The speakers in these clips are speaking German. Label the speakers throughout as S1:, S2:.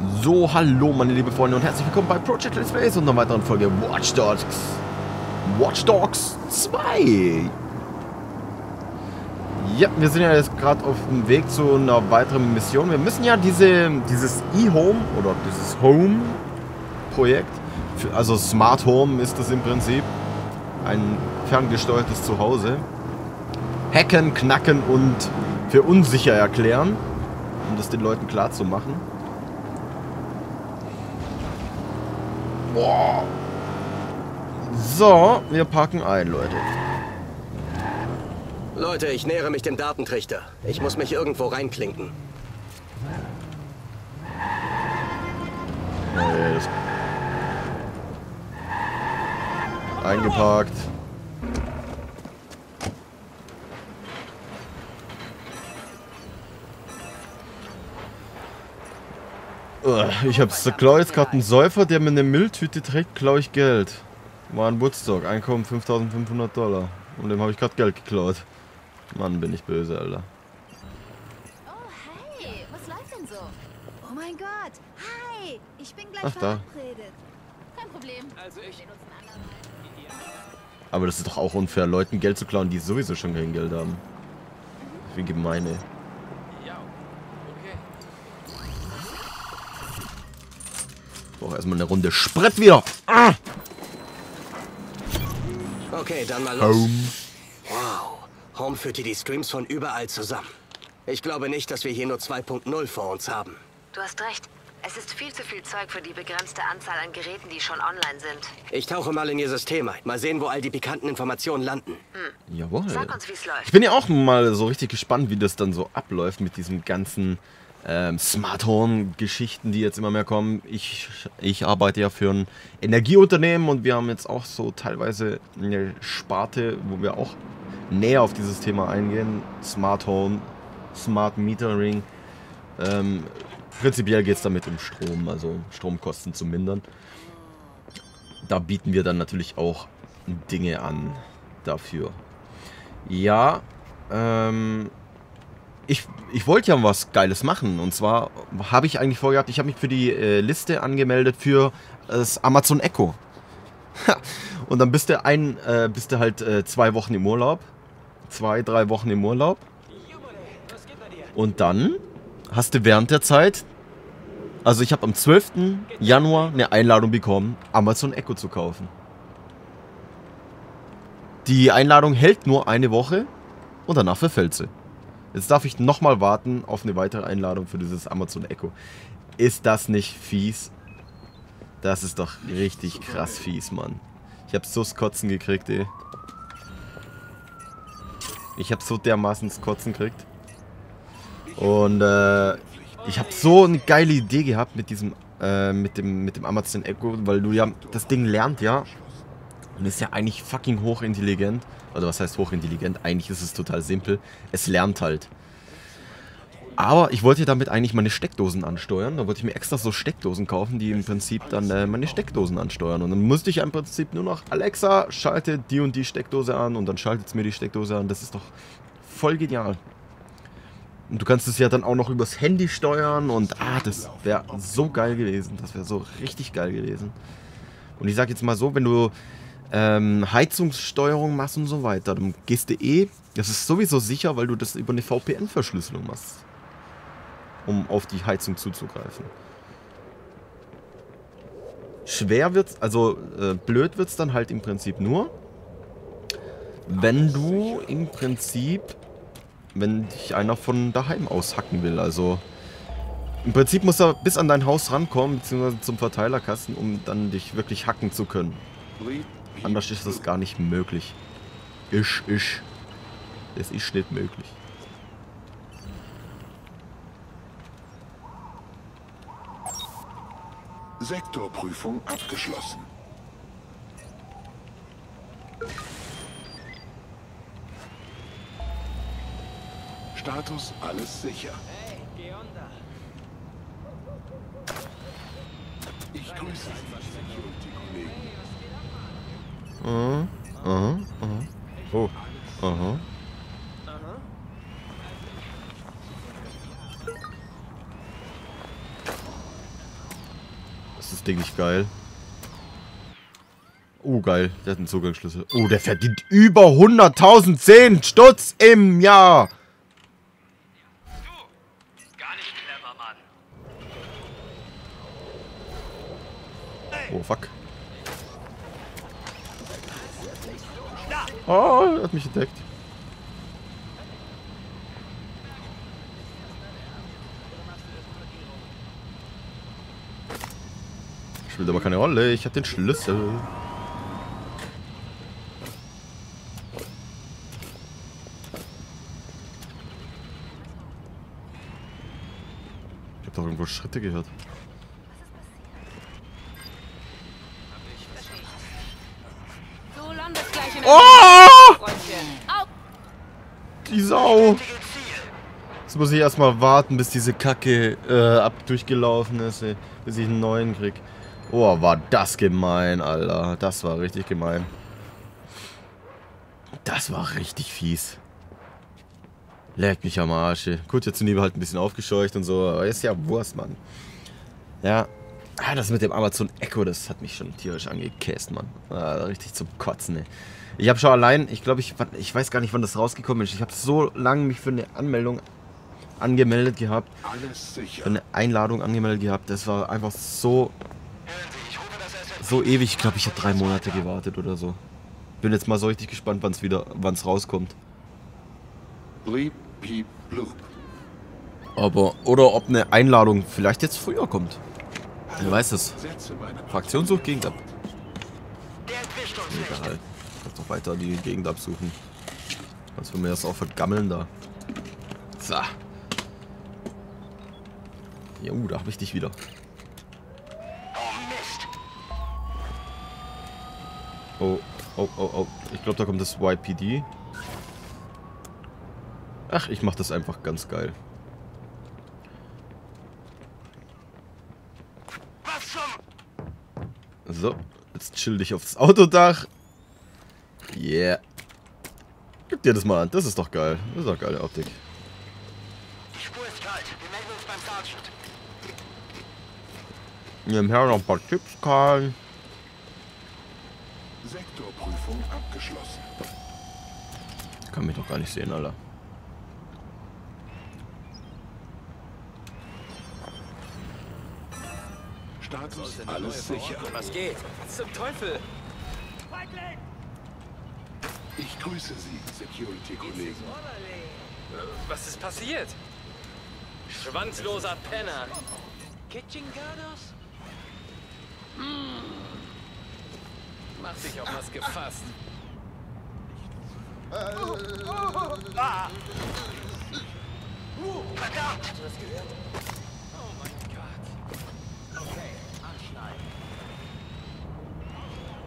S1: So, hallo meine liebe Freunde und herzlich willkommen bei Project Let's Plays und einer weiteren Folge Watch Dogs. Watch Dogs 2. Ja, wir sind ja jetzt gerade auf dem Weg zu einer weiteren Mission. Wir müssen ja diese, dieses E-Home oder dieses Home-Projekt, also Smart Home ist das im Prinzip, ein ferngesteuertes Zuhause, hacken, knacken und für unsicher erklären, um das den Leuten klar zu machen. Boah. So, wir packen ein, Leute.
S2: Leute, ich nähere mich dem Datentrichter. Ich muss mich irgendwo reinklinken.
S1: Nee, das Ich hab's klar jetzt gerade einen Säufer, der mir eine Mülltüte trägt, klaue ich Geld. War ein Woodstock, Einkommen 5500 Dollar. Und dem habe ich gerade Geld geklaut. Mann, bin ich böse, Alter.
S3: Oh, hey, was läuft denn so? Oh mein Gott, hi, ich bin gleich
S1: Ach, da.
S3: verabredet. Kein Problem. Also ich.
S1: Aber das ist doch auch unfair, Leuten Geld zu klauen, die sowieso schon kein Geld haben. Wie gemeine. Brauche erstmal eine Runde Sprit wieder. Ah!
S2: Okay, dann mal los.
S1: Home.
S2: Wow. Home führte die Streams von überall zusammen. Ich glaube nicht, dass wir hier nur 2.0 vor uns haben.
S4: Du hast recht. Es ist viel zu viel Zeug für die begrenzte Anzahl an Geräten, die schon online sind.
S2: Ich tauche mal in ihr System ein. Mal sehen, wo all die pikanten Informationen landen.
S1: Jawohl.
S4: Sag uns, wie es läuft.
S1: Ich bin ja auch mal so richtig gespannt, wie das dann so abläuft mit diesem ganzen ähm, Smart Home-Geschichten, die jetzt immer mehr kommen. Ich, ich arbeite ja für ein Energieunternehmen und wir haben jetzt auch so teilweise eine Sparte, wo wir auch näher auf dieses Thema eingehen. Smart Home, Smart Metering. Ähm, prinzipiell geht es damit um Strom, also Stromkosten zu mindern. Da bieten wir dann natürlich auch Dinge an dafür. Ja, ähm, ich, ich wollte ja was Geiles machen. Und zwar habe ich eigentlich vorgehabt, ich habe mich für die äh, Liste angemeldet für das Amazon Echo. und dann bist du ein, äh, bist du halt äh, zwei Wochen im Urlaub. Zwei, drei Wochen im Urlaub. Und dann hast du während der Zeit, also ich habe am 12. Januar eine Einladung bekommen, Amazon Echo zu kaufen. Die Einladung hält nur eine Woche und danach verfällt sie. Jetzt darf ich nochmal warten auf eine weitere Einladung für dieses Amazon Echo. Ist das nicht fies? Das ist doch richtig krass fies, Mann. Ich hab so das Kotzen gekriegt, ey. Ich hab so dermaßen das Kotzen gekriegt. Und äh, ich hab so eine geile Idee gehabt mit diesem, äh, mit dem, mit dem Amazon Echo, weil du ja, das Ding lernt ja und ist ja eigentlich fucking hochintelligent. Oder was heißt hochintelligent? Eigentlich ist es total simpel. Es lernt halt. Aber ich wollte damit eigentlich meine Steckdosen ansteuern. Da wollte ich mir extra so Steckdosen kaufen, die im Prinzip dann äh, meine Steckdosen ansteuern. Und dann musste ich im Prinzip nur noch, Alexa, schalte die und die Steckdose an und dann schaltet es mir die Steckdose an. Das ist doch voll genial. Und du kannst es ja dann auch noch übers Handy steuern und ah, das wäre so geil gewesen. Das wäre so richtig geil gewesen. Und ich sag jetzt mal so, wenn du ähm, Heizungssteuerung machst und so weiter, dann gehst du eh, das ist sowieso sicher, weil du das über eine VPN-Verschlüsselung machst. Um auf die Heizung zuzugreifen. Schwer wird's, also äh, blöd wird's dann halt im Prinzip nur, wenn du im Prinzip, wenn dich einer von daheim aus hacken will. Also im Prinzip muss er bis an dein Haus rankommen, beziehungsweise zum Verteilerkasten, um dann dich wirklich hacken zu können. Anders ist das gar nicht möglich. Ich, ich. Das ist nicht möglich.
S5: Sektorprüfung abgeschlossen. Status alles sicher. Ich grüße Security-Kollegen.
S1: Aha, aha, aha. Oh, aha. Ist das Ding nicht geil? Oh, geil. Der hat einen Zugangsschlüssel. Oh, der verdient über 100.000 10 Stutz im Jahr. Oh, fuck. Oh, er hat mich entdeckt. Spielt aber keine Rolle. Ich hab den Schlüssel. Ich hab doch irgendwo Schritte gehört.
S3: Du landest gleich in
S1: Oh! Die Sau! Jetzt muss ich erstmal warten, bis diese Kacke äh, ab durchgelaufen ist, ey, bis ich einen neuen krieg. Oh, war das gemein, Alter. Das war richtig gemein. Das war richtig fies. Leck mich am Arsch. ey. Gut, jetzt sind die halt ein bisschen aufgescheucht und so, aber ist ja Wurst, Mann. Ja. Ah, das mit dem Amazon Echo, das hat mich schon tierisch angekäst, Mann. Ah, richtig zum Kotzen, ey. Ich habe schon allein, ich glaube, ich, ich weiß gar nicht, wann das rausgekommen ist. Ich habe so lange mich für eine Anmeldung angemeldet gehabt,
S5: Alles sicher.
S1: für eine Einladung angemeldet gehabt. Das war einfach so, so ewig. Ich glaube, ich habe drei Monate gewartet oder so. Bin jetzt mal so richtig gespannt, wann es wieder, wann es rauskommt.
S5: Bleep, peep, bloop.
S1: Aber, oder ob eine Einladung vielleicht jetzt früher kommt. Wer weiß das. Fraktion sucht Gegend ab. Egal. Kannst doch weiter die Gegend absuchen. Kannst von mir das auch vergammeln da. So. Jo, da hab ich dich wieder.
S2: Oh.
S1: Oh, oh, oh, oh. Ich glaube, da kommt das YPD. Ach, ich mach das einfach ganz geil.
S2: Was zum...
S1: So, jetzt chill dich aufs Autodach. Yeah. Gib dir das mal an. Das ist doch geil. Das ist doch geile Optik.
S2: Die Spur ist kalt. Wir melden uns beim Sergeant.
S1: Nebenher noch ein paar Tipps, Karl.
S5: Sektorprüfung abgeschlossen.
S1: Kann mich doch gar nicht sehen, Alter.
S5: Status alles sicher.
S6: Was geht? Was zum Teufel?
S5: Ich grüße Sie, Security-Kollegen.
S6: Was ist passiert? Schwanzloser Penner. Kitchengados? Hm. Mach dich auf was gefasst.
S2: Verdammt!
S6: Oh mein Gott.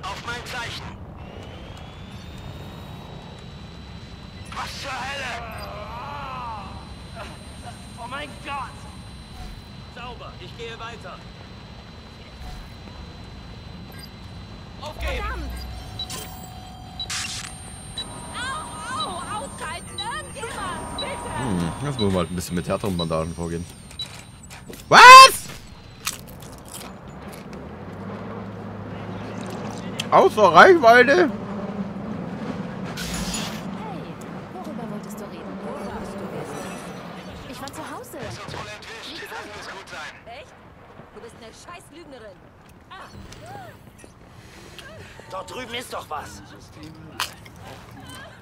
S2: Auf mein Zeichen. Was zur Hölle?
S6: Oh mein Gott! Sauber, ich gehe weiter. Aufgeben!
S3: Verdammt! Au, au, aushalten! Irgendjemand! Bitte!
S1: Hm, jetzt müssen wir halt ein bisschen mit härteren Bandagen vorgehen. Was? Außer Reichweite?
S3: Echt? Du bist eine scheiß Lügnerin.
S2: Dort drüben ist doch was.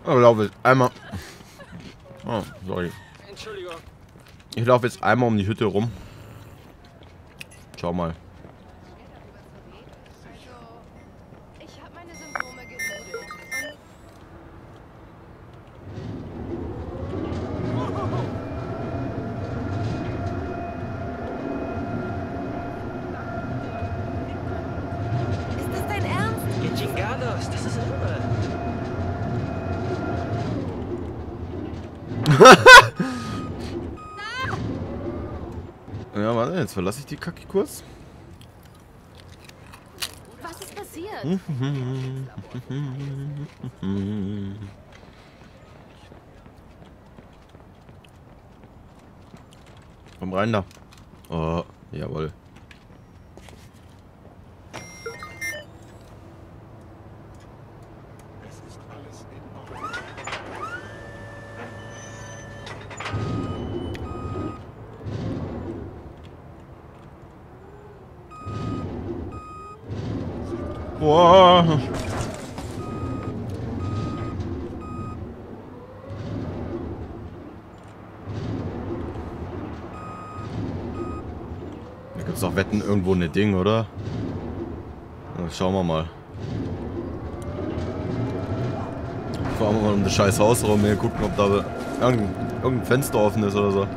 S1: Ich laufe jetzt einmal. Oh, sorry.
S6: Entschuldigung.
S1: Ich laufe jetzt einmal um die Hütte rum. Schau mal.
S3: Ich habe meine Symptome gegoogelt. Ist das dein Ernst?
S6: Kitchengados, das ist irre.
S1: Ja, warte, jetzt verlasse ich die Kacke kurz.
S3: Was ist passiert?
S1: Komm rein da. Oh, jawohl. Boah. Da gibt's doch Wetten irgendwo eine Ding, oder? Schauen wir mal. Fahren wir mal um das scheiß Haus rum, hier gucken, ob da irgendein, irgendein Fenster offen ist oder so.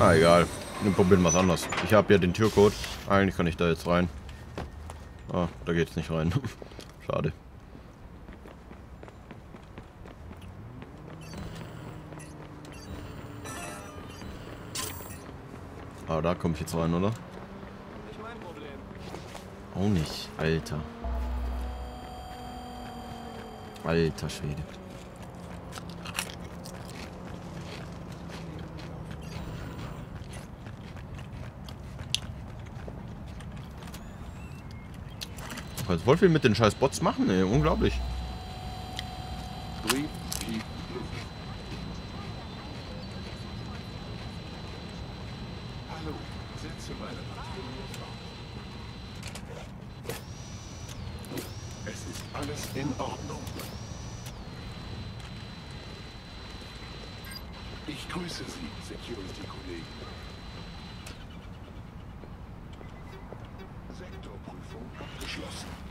S1: Ah, egal. Wir probieren was anderes. Ich habe ja den Türcode. Eigentlich kann ich da jetzt rein. Ah, da geht's nicht rein. Schade. Ah, da komme ich jetzt rein, oder? Auch nicht, Alter. Alter Schwede. Du kannst voll mit den scheiß Bots machen, ey. Unglaublich.
S5: Bleep, peep, blue. Hallo, setze meine Patrouille auf. Es ist alles in Ordnung. Ich grüße Sie, Security-Kollegen. Sektorprüfung abgeschlossen.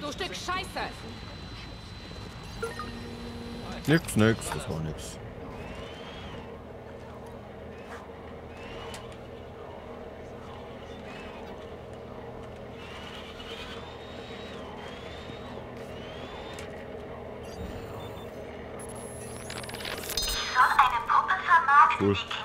S7: Du Stück Scheiße!
S1: Nix, nix, das war nix.
S8: Soll eine Puppe vermarkten,
S1: Cool.
S8: die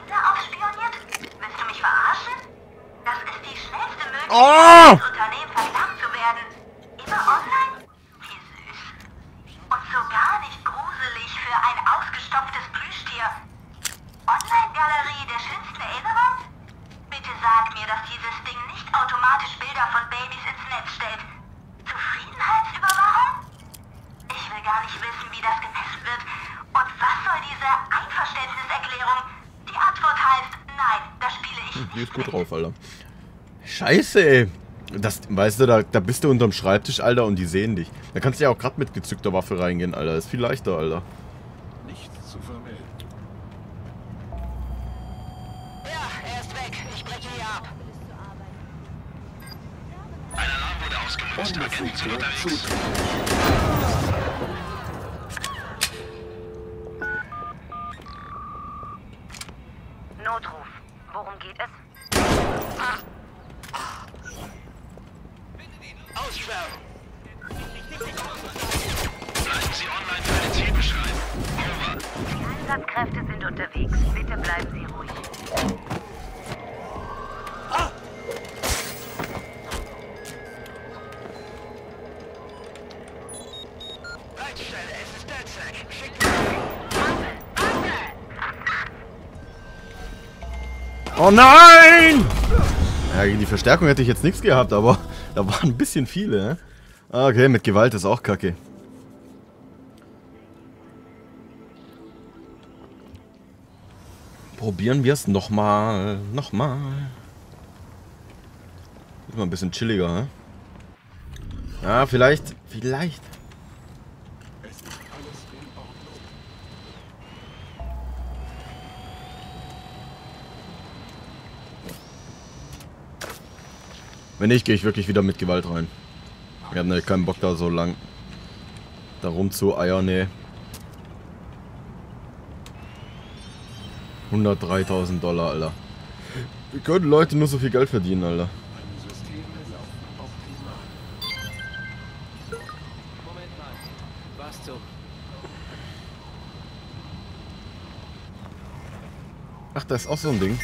S1: Scheiße, ey. Das, weißt du, da, da bist du unterm Schreibtisch, Alter, und die sehen dich. Da kannst du ja auch gerade mit gezückter Waffe reingehen, Alter. ist viel leichter, Alter.
S5: Nichts zu vermelden.
S4: Ja, er ist weg. Ich breche hier ab.
S5: Unbefugter Zutritt.
S4: Notruf.
S1: Oh nein! Ja, gegen die Verstärkung hätte ich jetzt nichts gehabt, aber da waren ein bisschen viele? Ah, Okay, mit Gewalt ist auch kacke. Probieren wir es nochmal. Nochmal. Ist mal ein bisschen chilliger, ne? Ja, vielleicht. Vielleicht.
S5: Es ist alles in Ordnung.
S1: Wenn nicht, gehe ich wirklich wieder mit Gewalt rein. Ich habe ne, keinen Bock da so lang da rum zu eiern, nee. 103.000 Dollar, Alter. Wie können Leute nur so viel Geld verdienen, Alter? Ach, da ist auch so ein Ding.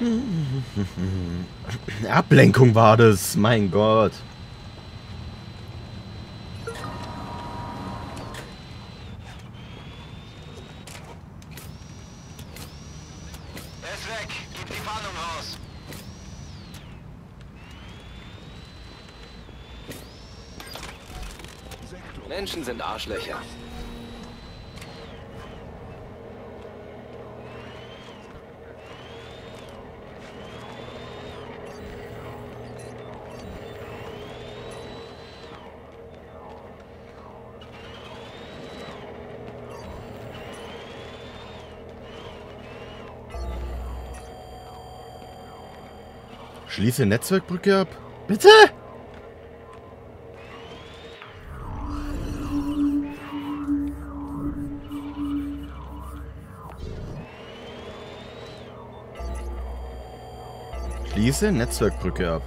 S1: Ablenkung war das, mein Gott.
S2: Ist weg. Gib die Warnung raus. Menschen sind Arschlöcher.
S1: Schließe Netzwerkbrücke ab. Bitte? Schließe Netzwerkbrücke ab.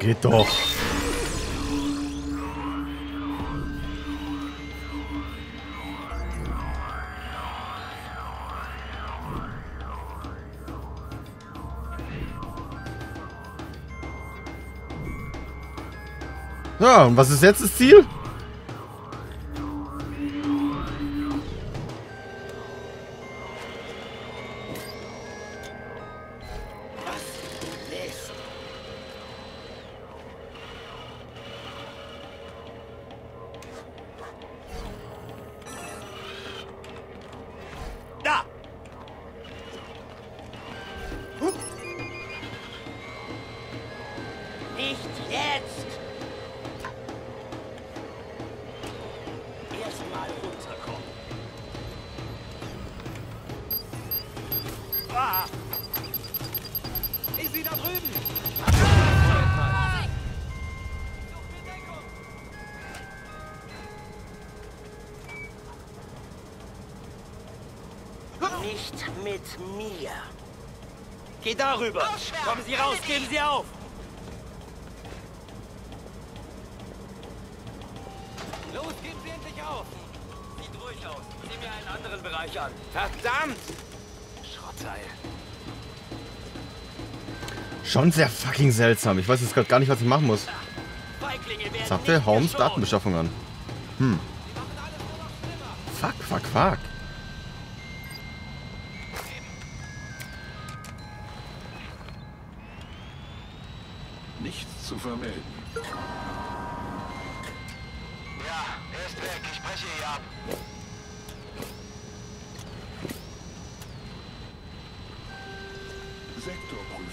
S1: Geht doch. Ja, und was ist jetzt das Ziel?
S6: Nicht mit mir. Geh darüber. Kommen Sie raus, geben Sie auf. Los, geben Sie endlich auf. Sieht ruhig aus. Sieh mir einen anderen Bereich an. Verdammt! Schrottteil.
S1: Schon sehr fucking seltsam. Ich weiß jetzt gerade gar nicht, was ich machen muss.
S6: Nicht
S1: Holmes. Datenbeschaffung an. Hm. Fuck, fuck, fuck.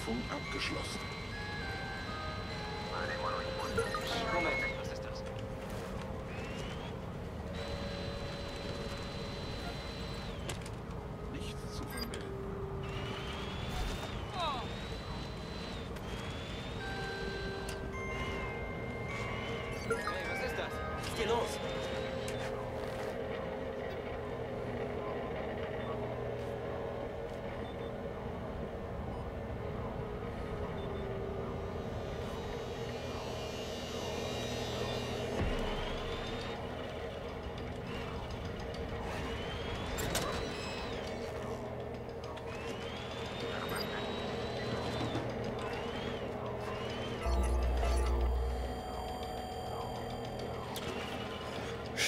S5: Sektorprüfung abgeschlossen.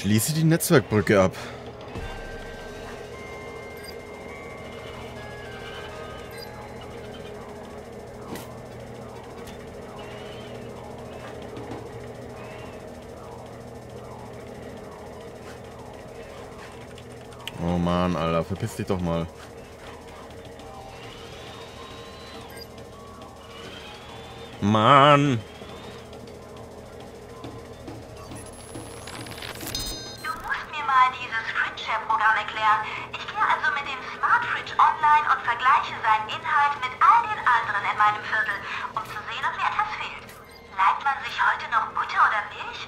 S1: Schließe die Netzwerkbrücke ab. Oh Mann, Alter, verpiss dich doch mal. Mann!
S8: man sich heute noch Butter oder Milch?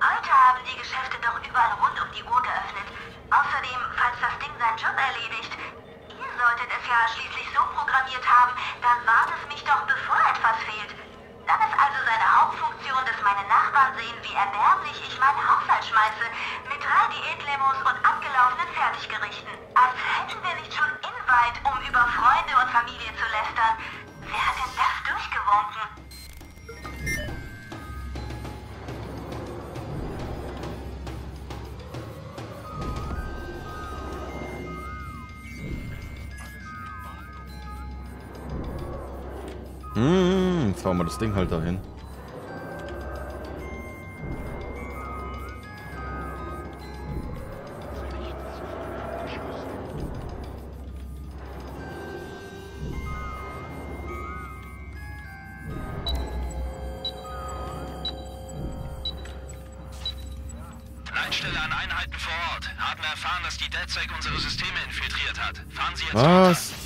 S8: Heute haben die Geschäfte doch überall rund um die Uhr geöffnet. Außerdem, falls das Ding seinen Job erledigt, ihr solltet es ja schließlich so programmiert haben, dann warnt es mich doch, bevor etwas fehlt. Dann ist also seine Hauptfunktion, dass meine Nachbarn sehen, wie erbärmlich ich meinen Haushalt schmeiße, mit drei Diätlimos und abgelaufenen Fertiggerichten. Als hätten wir nicht schon Invite, um über Freunde und Familie zu lästern.
S1: Fahren wir das Ding halt dahin.
S7: Leitstelle an Einheiten vor Ort. Haben erfahren, dass die DedSec unsere Systeme infiltriert hat. Fahren Sie jetzt
S1: Was? Oh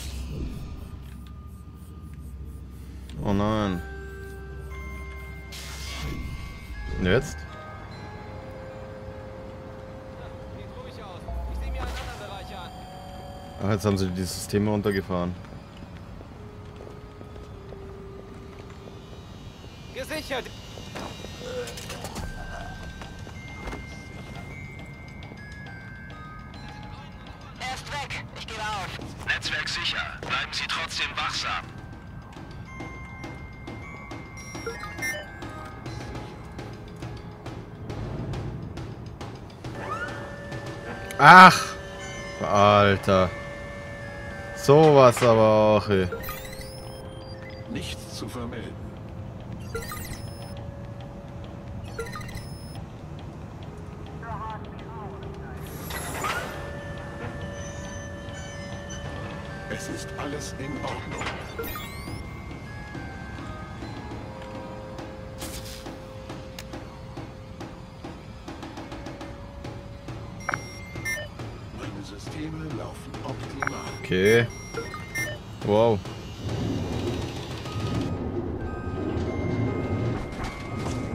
S1: jetzt haben sie die Systeme runtergefahren.
S6: Gesichert.
S4: Er ist weg. Ich gehe auf.
S7: Netzwerk sicher. Bleiben Sie trotzdem wachsam.
S1: Ach! Alter. Sowas aber auch, ey.
S5: Nichts zu vermelden.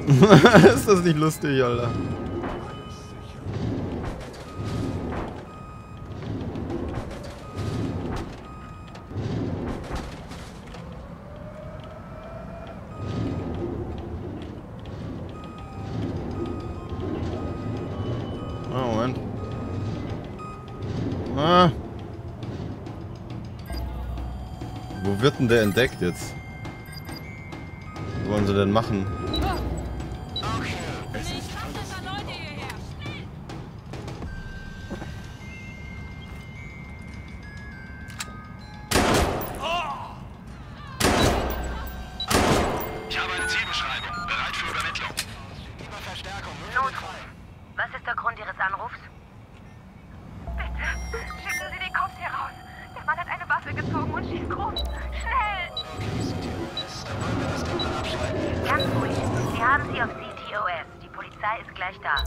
S5: ist
S1: das nicht lustig, Alter? Ah. Ah. Wo wird denn der entdeckt jetzt? Was wollen sie denn machen?
S4: Was ist der Grund Ihres Anrufs?
S8: Bitte, schicken Sie den Kopf hier raus. Der Mann hat eine Waffe gezogen und schießt rum. Schnell!
S4: Ganz ruhig. Sie haben sie auf CTOS. Die Polizei ist gleich da.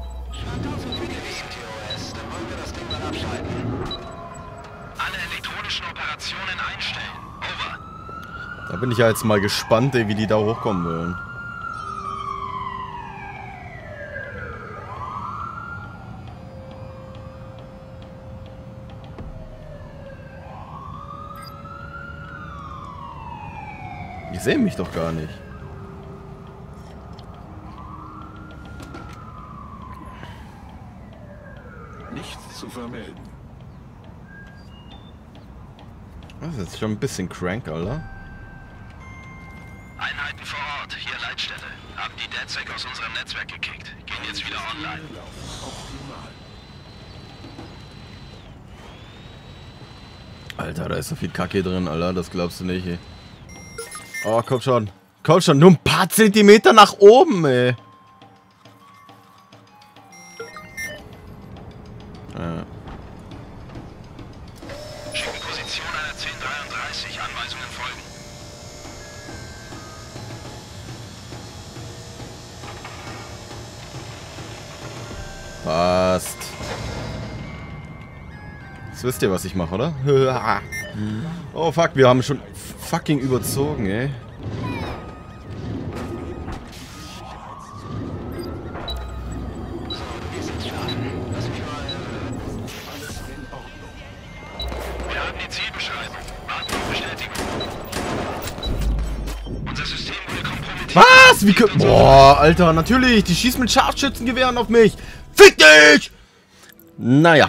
S7: Alle elektronischen Operationen einstellen. Over.
S1: Da bin ich ja jetzt mal gespannt, ey, wie die da hochkommen wollen. Die sehen mich doch gar nicht.
S5: nichts zu vermelden.
S1: Das ist jetzt schon ein bisschen crank, Alter.
S7: Einheiten vor Ort. Hier Leitstelle. Haben die DedSec aus unserem Netzwerk gekickt. Gehen jetzt wieder online.
S1: Alter, da ist so viel Kacke drin, Alter. Das glaubst du nicht, ey. Oh, komm schon. Komm schon, nur ein paar Zentimeter nach oben, ey. Ja.
S7: Schicken Position einer 1033. Anweisungen folgen.
S1: Passt. Jetzt wisst ihr, was ich mache, oder? Oh fuck, wir haben schon fucking überzogen, ey. Was? Wie kö- Boah, Alter, natürlich. Die schießen mit Scharfschützengewehren auf mich. Fick dich! Naja.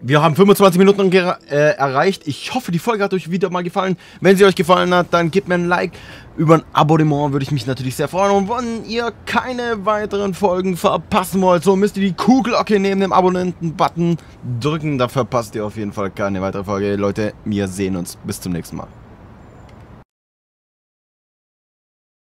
S1: Wir haben 25 Minuten äh, erreicht. Ich hoffe, die Folge hat euch wieder mal gefallen. Wenn sie euch gefallen hat, dann gebt mir ein Like. Über ein Abonnement würde ich mich natürlich sehr freuen. Und wenn ihr keine weiteren Folgen verpassen wollt, so müsst ihr die Kuhglocke neben dem Abonnenten-Button drücken. Da verpasst ihr auf jeden Fall keine weitere Folge. Leute, wir sehen uns. Bis zum nächsten Mal.